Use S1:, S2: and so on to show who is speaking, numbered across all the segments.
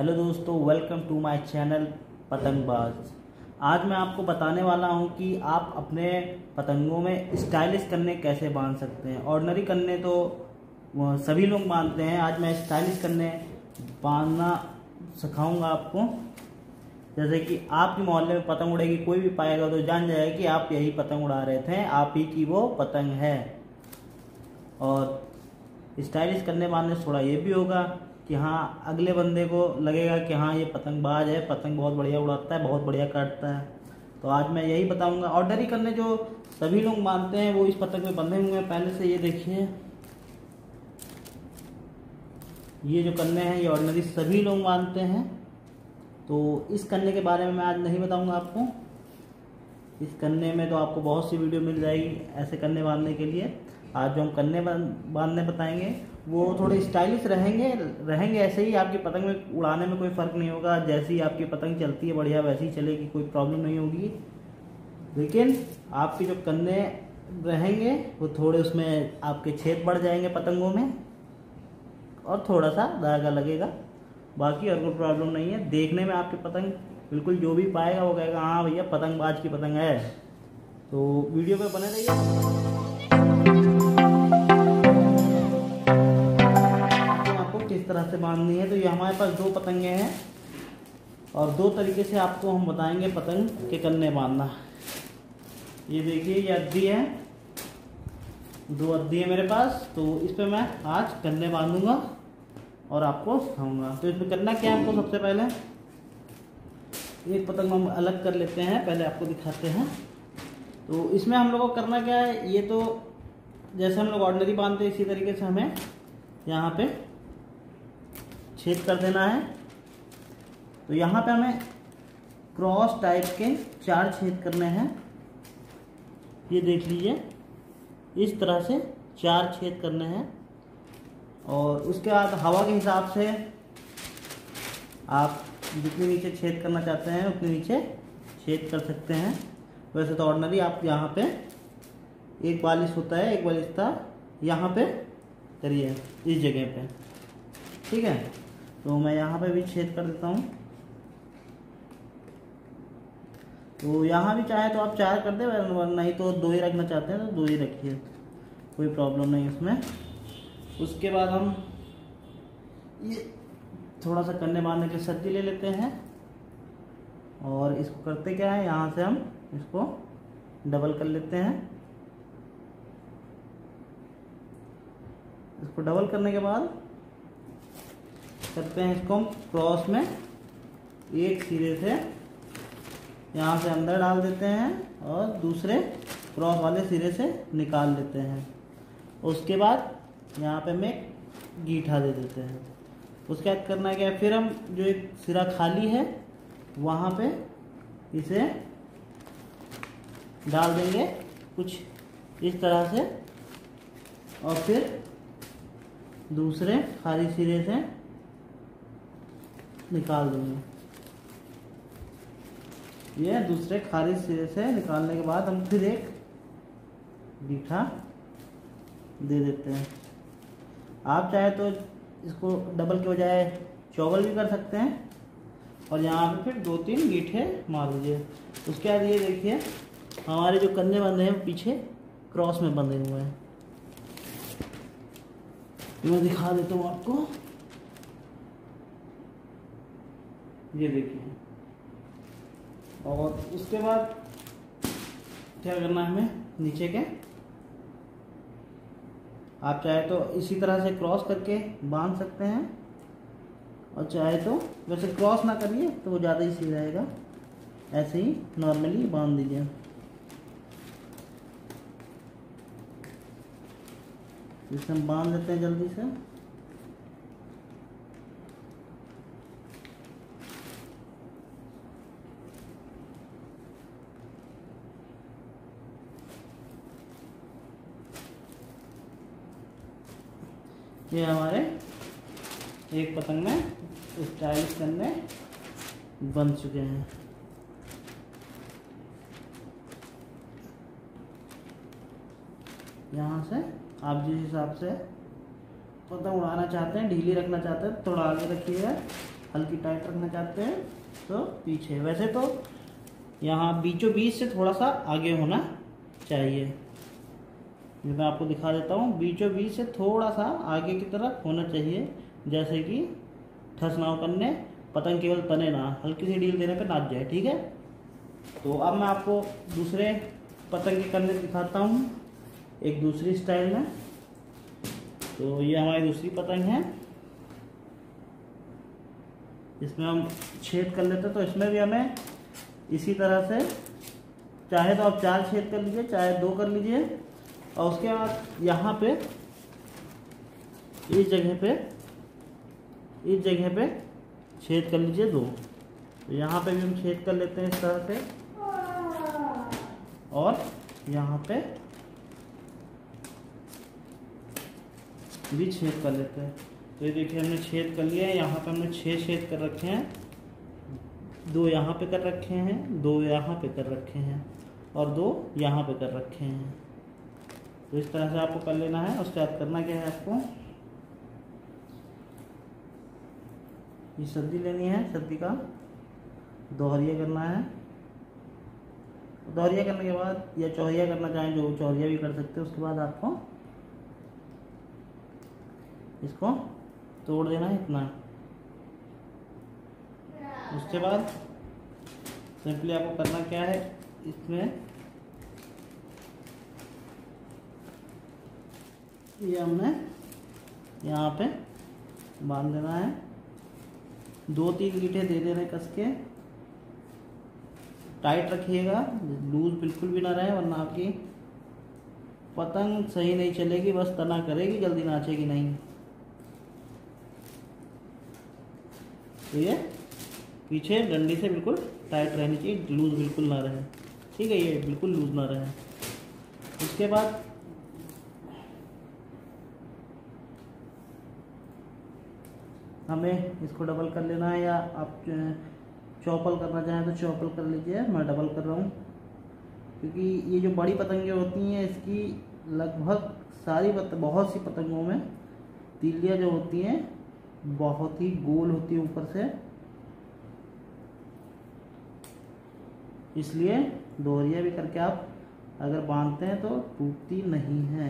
S1: Hello दोस्तों welcome to my channel पतंगबाज। आज मैं आपको बताने वाला हूँ कि आप अपने पतंगों में स्टाइलिश करने कैसे बाँध सकते हैं। ऑर्डनरी करने तो सभी लोग बांधते हैं। आज मैं स्टाइलिश करने बांधना सिखाऊँगा आपको। जैसे कि आपके मोहल्ले में पतंग उड़ेगी, कोई भी पाएगा तो जान जाएगा कि आप यही पतंग उड़ा रहे थे, आप ही की वो पतंग है। और स्टाइलिश करने बांधने थोड़ा ये भी होगा कि हाँ अगले बंदे को लगेगा कि हाँ ये पतंगबाज है, पतंग बहुत बढ़िया उड़ाता है, बहुत बढ़िया काटता है। तो आज मैं यही बताऊँगा। ऑर्डरी करने जो सभी लोग मानते हैं, वो इस पतंग में बंधे हुए हैं। पहले से ये देखिए। ये जो कन्ने हैं, ये ऑर्डनरी सभी लोग मानते हैं। तो इस कन्ने के बारे में मैं आज नहीं बताऊँगा आपको। इस कन्ने में तो आपको बहुत सी वीडियो मिल जाएगी ऐसे कन्ने बांधने के लिए। आज जो हम कन्ने बांधने बताएँगे वो थोड़े स्टाइलिश रहेंगे रहेंगे ऐसे ही, आपकी पतंग में उड़ाने में कोई फ़र्क नहीं होगा। जैसी आपकी पतंग चलती है, बढ़िया, वैसी ही चलेगी, कोई प्रॉब्लम नहीं होगी। लेकिन आपके जो कन्ने रहेंगे, वो थोड़े उसमें आपके छेद बढ़ जाएँगे पतंगों में और थोड़ा सा धागा लगेगा। बाकी और कोई प्रॉब्लम नहीं है। देखने में आपकी पतंग बिल्कुल जो भी पाएगा, वो कहेगा हाँ भैया, पतंगबाज की पतंग है। तो वीडियो पे बने रहिए। किस तरह से बांधनी है तो ये हमारे पास दो पतंगे हैं। और दो तरीके से आपको हम बताएँगे पतंग के कन्ने बांधना। ये देखिए, ये अद्दी है। दो अद्दी है मेरे पास तो इस पर मैं आज कन्ने बांधूँगा और आपको सिखाऊँगा तो इसमें करना क्या है आपको सबसे पहले? एक पतंग हम अलग कर लेते हैं, पहले आपको दिखाते हैं। तो इसमें हम लोग को करना क्या है, ये तो जैसे हम लोग ऑर्डनरी बांधते हैं, इसी तरीके से हमें यहाँ पे छेद कर देना है। तो यहाँ पे हमें क्रॉस टाइप के चार छेद करने हैं। ये देख लीजिए, इस तरह से चार छेद करने हैं। और उसके बाद हवा के हिसाब से आप जितने नीचे छेद करना चाहते हैं, उतने नीचे छेद कर सकते हैं। वैसे तो ऑर्डनरी आप यहाँ पे एक बालिश होता है, एक बालिश था यहाँ पे करिए, इस जगह पे। ठीक है? तो मैं यहाँ पे भी छेद कर देता हूँ। तो यहाँ भी चाहे तो आप चार कर दे नहीं तो दो ही रखना चाहते हैं तो दो ही रखिए। कोई प्रॉब्लम नहीं उसमें उसके बाद हम ये थोड़ा सा करने बांधने के सब्ज़ी ले लेते हैं। और इसको करते क्या है? यहाँ से हम इसको डबल कर लेते हैं। इसको डबल करने के बाद करते हैं इसको हम क्रॉस में। एक सिरे से यहाँ से अंदर डाल देते हैं और दूसरे क्रॉस वाले सिरे से निकाल लेते हैं। उसके बाद यहाँ पे में गीठा दे देते हैं। उसके बाद करना क्या है? फिर हम जो एक सिरा खाली है, वहाँ पे इसे डाल देंगे कुछ इस तरह से। और फिर दूसरे खाली सिरे से निकाल देंगे। ये दूसरे खाली सिरे से निकालने के बाद हम फिर एक गीठा दे देते हैं। आप चाहे तो इसको डबल के बजाय चौबल भी कर सकते हैं और यहाँ पे फिर दो तीन गीठे मार दीजिए। उसके बाद ये देखिए, हमारे जो कन्ने बंधे हैं पीछे क्रॉस में बंधे हुए हैं। मैं दिखा देता हूँ आपको। ये देखिए। और उसके बाद क्या करना है हमें? नीचे के आप चाहे तो इसी तरह से क्रॉस करके बाँध सकते हैं। और चाहे तो वैसे क्रॉस ना करिए तो वो ज़्यादा ही सही रहेगा। ऐसे ही नॉर्मली बाँध दीजिए। इसे हम बाँध लेते हैं जल्दी से। ये हमारे एक पतंग में, स्टाइलिश करने बन चुके हैं। यहाँ से आप जिस हिसाब से पतंग उड़ाना चाहते हैं, ढीली रखना चाहते हैं, थोड़ा आगे रखिएगा हल्की टाइट रखना चाहते हैं तो पीछे। वैसे तो यहाँ बीचों बीच से थोड़ा सा आगे होना चाहिए। ये मैं आपको दिखा देता हूँ, बीचों बीच से थोड़ा सा आगे की तरफ़ होना चाहिए। जैसे कि ठस ना करने पतंग केवल तने ना, हल्की सी डील देने पे नाच जाए, ठीक है? तो अब मैं आपको दूसरे पतंग के करने दिखाता हूँ। एक दूसरी स्टाइल में। तो ये हमारी दूसरी पतंग है। इसमें हम छेद कर लेते तो इसमें भी हमें इसी तरह से, चाहे तो आप चार छेद कर लीजिए, चाहे दो कर लीजिए। और उसके बाद यहाँ पे, इस जगह पे, इस जगह पे छेद कर लीजिए दो। तो यहाँ पे भी हम छेद कर लेते हैं इस तरह से। और यहाँ पे भी छेद कर लेते हैं। तो ये देखिए, हमने छेद कर लिया है। यहाँ पे हमने छः छेद कर रखे हैं। दो यहाँ पे कर रखे हैं, दो यहाँ पे कर रखे हैं और दो यहाँ पे कर रखे हैं। तो इस तरह से आपको कर लेना है, उसके बाद करना क्या है आपको? ये सर्दी लेनी है सर्दी का दोहरिया करना है। दोहरिया करने के बाद या चौहरिया करना चाहें जो चौहरिया भी कर सकते हैं, उसके बाद आपको इसको तोड़ देना है इतना। उसके बाद सिंपली आपको करना क्या है, इसमें ये हमने यहाँ पे बाँध देना है। दो तीन गीठे दे देने कस के। टाइट रखिएगा, लूज बिल्कुल भी ना रहे, वरना आपकी पतंग सही नहीं चलेगी, बस तना करेगी, जल्दी नाचेगी नहीं। ठीक है? पीछे डंडी से बिल्कुल टाइट रहनी चाहिए, लूज बिल्कुल ना रहे। ठीक है, ये बिल्कुल लूज ना रहे। उसके बाद हमें इसको डबल कर लेना है या आप चौपल करना चाहें तो चौपल कर लीजिए, मैं डबल कर रहा हूँ। क्योंकि ये जो बड़ी पतंगें होती हैं, इसकी लगभग सारी बहुत सी पतंगों में तीलियाँ जो होती हैं, बहुत ही गोल होती है ऊपर से। इसलिए दोहरिया भी करके आप अगर बांधते हैं तो टूटती नहीं है।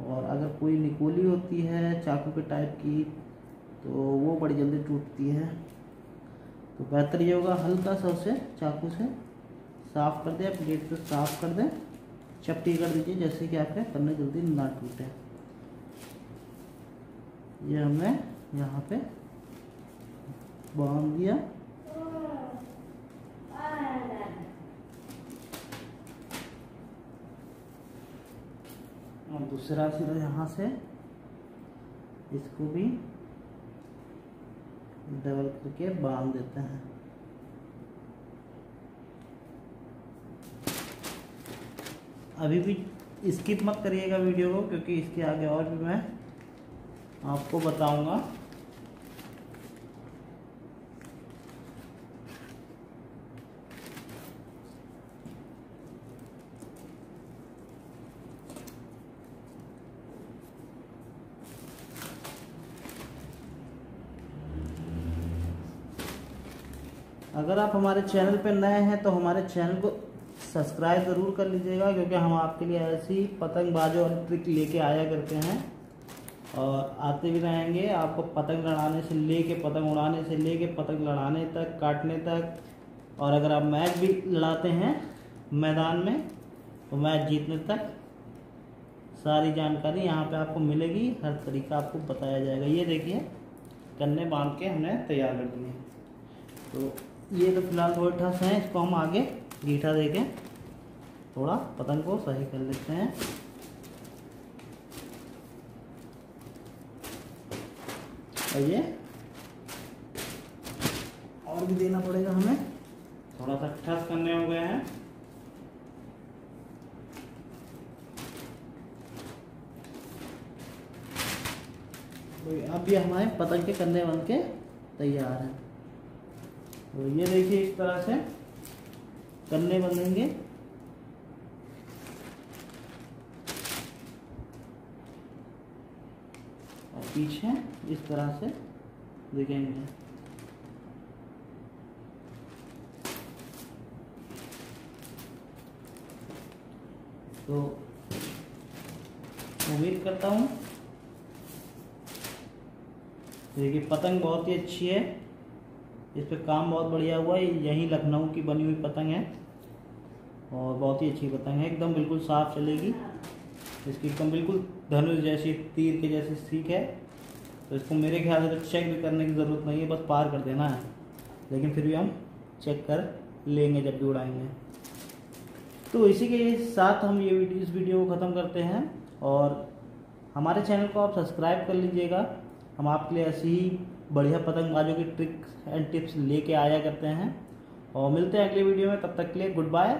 S1: और अगर कोई निकोली होती है चाकू के टाइप की तो वो बड़ी जल्दी टूटती है। तो बेहतर ये होगा, हल्का सा उसे चाकू से साफ़ कर दें प्लेट को साफ़ कर दें। चपटी कर दीजिए, जैसे कि आपके कन्ने जल्दी ना टूटे। ये हमने यहाँ पे बाँध दिया। और दूसरा सिरा यहाँ से इसको भी डबल करके बाँध देते हैं। अभी भी स्किप मत करिएगा वीडियो को, क्योंकि इसके आगे और भी मैं आपको बताऊँगा। अगर आप हमारे चैनल पर नए हैं तो हमारे चैनल को सब्सक्राइब ज़रूर कर लीजिएगा, क्योंकि हम आपके लिए ऐसी पतंगबाजों और ट्रिक लेके आया करते हैं। और आते भी रहेंगे, आपको पतंग लड़ाने से लेके, पतंग उड़ाने से लेके, पतंग लड़ाने तक, काटने तक। और अगर आप मैच भी लड़ाते हैं मैदान में तो मैच जीतने तक सारी जानकारी यहाँ पे आपको मिलेगी, हर तरीका आपको बताया जाएगा। ये देखिए कन्ने बाँध के हमने तैयार कर दिए तो ये तो फ़िलहाल थोड़े ठस हैं, इसको हम आगे गीठा दे के थोड़ा पतंग को सही कर लेते हैं। और ये और भी देना पड़ेगा हमें। थोड़ा सा ठस करने हो गए हैं। तो अब ये हमारे पतंग के कंधे बन के तैयार हैं। तो ये देखिए इस तरह से कन्ने बनेंगे और पीछे इस तरह से दिखेंगे। तो उम्मीद करता हूँ, देखिए, पतंग बहुत ही अच्छी है। इस पर काम बहुत बढ़िया हुआ है। यही लखनऊ की बनी हुई पतंग है और बहुत ही अच्छी पतंग है। एकदम बिल्कुल साफ़ चलेगी। इसकी एकदम बिल्कुल धनुष जैसी, तीर के जैसी सीख है। तो इसको मेरे ख्याल से तो चेक भी करने की ज़रूरत नहीं है, बस पार कर देना है। लेकिन फिर भी हम चेक कर लेंगे जब भी उड़ाएँगे। तो इसी के साथ हम ये वीडियो, इस वीडियो को ख़त्म करते हैं। और हमारे चैनल को आप सब्सक्राइब कर लीजिएगा। हम आपके लिए ऐसी ही बढ़िया पतंगबाजों की ट्रिक्स एंड टिप्स लेके आया करते हैं। और मिलते हैं अगले वीडियो में, तब तक के लिए गुड बाय